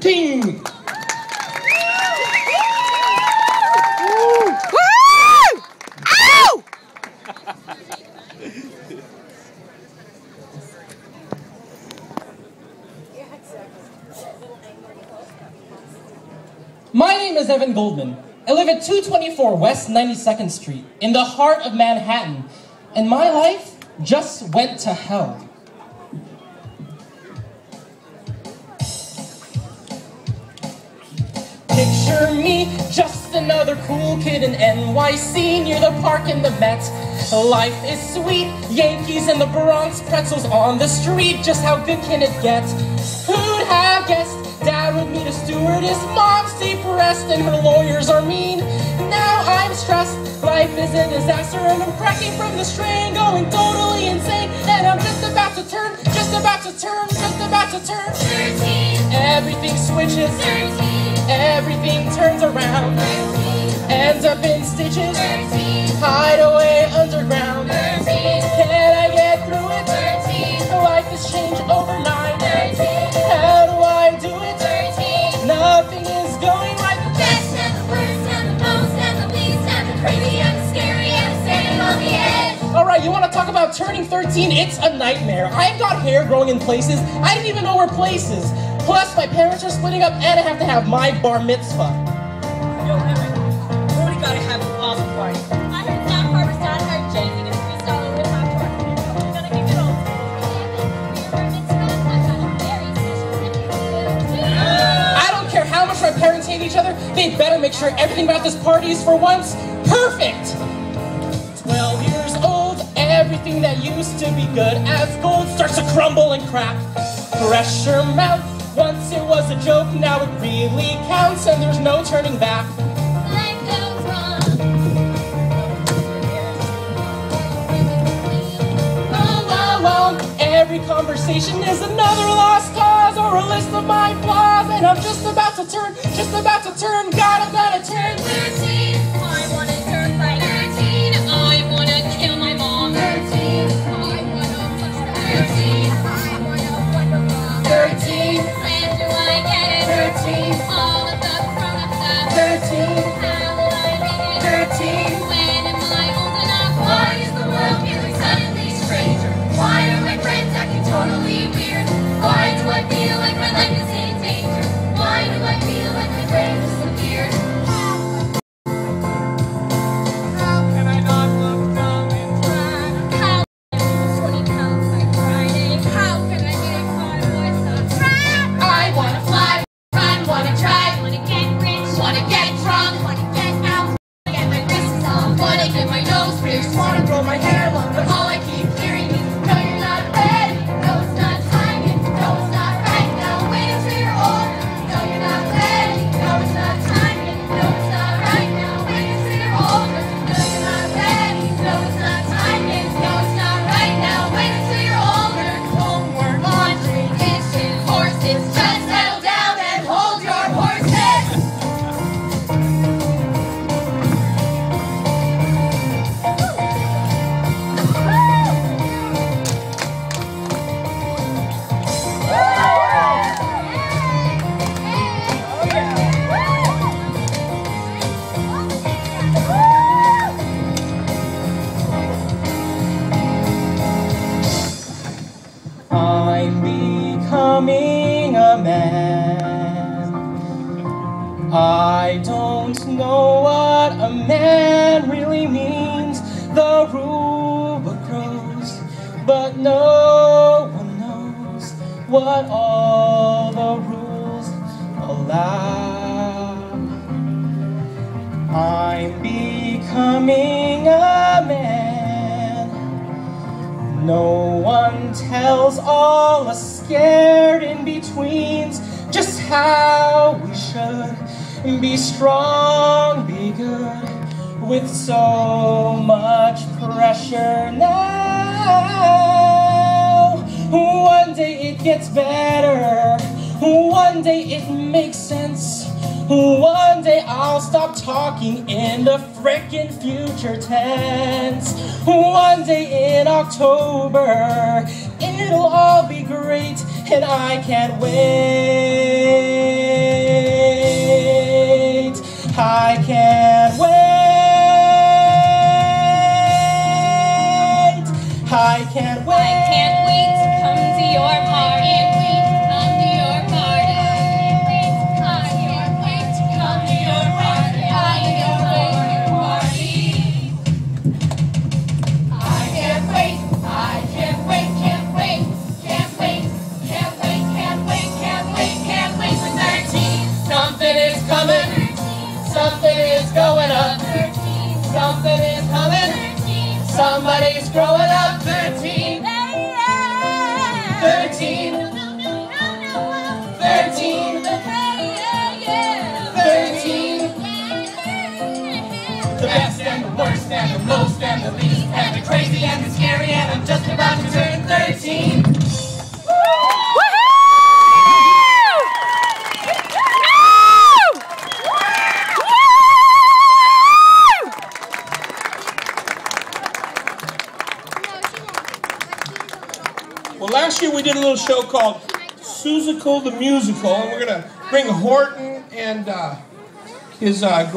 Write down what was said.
13. My name is Evan Goldman. I live at 224 West 92nd Street in the heart of Manhattan, and my life just went to hell. Me, just another cool kid in NYC near the park and the Met. Life is sweet, Yankees and the Bronx, pretzels on the street. Just how good can it get? Who'd have guessed? Dad would meet a stewardess, mom's depressed, and her lawyers are mean. Now I'm stressed, life is a disaster, and I'm cracking from the strain, going totally insane. And I'm just about to turn, just about to turn, just about to turn. 13. Everything switches. 13. Everything turns around. 13. Ends up in stitches. 13. Hide away underground. Can I get through it? 13. Life has changed overnight. How do I do it? Nothing is going right. The best and the worst and the most and the least and the crazy and the scary and the standing on the edge. All right, you want to talk about turning 13? It's a nightmare. I've got hair growing in places. I didn't even know where places. Plus, my parents are splitting up, and I have to have my bar mitzvah. Yo, Evan, Brody gotta have an awesome party. I heard Sam Harper's dad hired Jay-Z to freestyle a hip hop party. We're gonna it. I don't care how much my parents hate each other, they better make sure everything about this party is for once perfect. 12 years old, everything that used to be good as gold starts to crumble and crack. Pressure mount, once it was a joke, now it really counts, and there's no turning back. Life goes wrong. Wrong, wrong. Every conversation is another lost cause or a list of my flaws, and I'm just about to turn, just about to turn, gotta, gotta turn. 13. I wanna I'm becoming a man. I don't know what a man really means. The book grows, but no one knows what all the rules allow. I'm becoming a man. No one tells all us scared in betweens just how we should be strong, be good, with so much pressure now. One day it gets better, one day it makes sense. One day I'll stop talking in the freaking future tense. One day in October, it'll all be great, and I can't wait. I can't wait. I can't wait. I can't wait to come to your party. coming. Something is going up. Something is coming. Somebody's growing up. 13. 13. 13. 13. The best and the worst and the most and the least and the crazy and the scary and I'm just about to turn 13. Well, last year we did a little show called Seussical the Musical, and we're going to bring Horton and uh, his uh,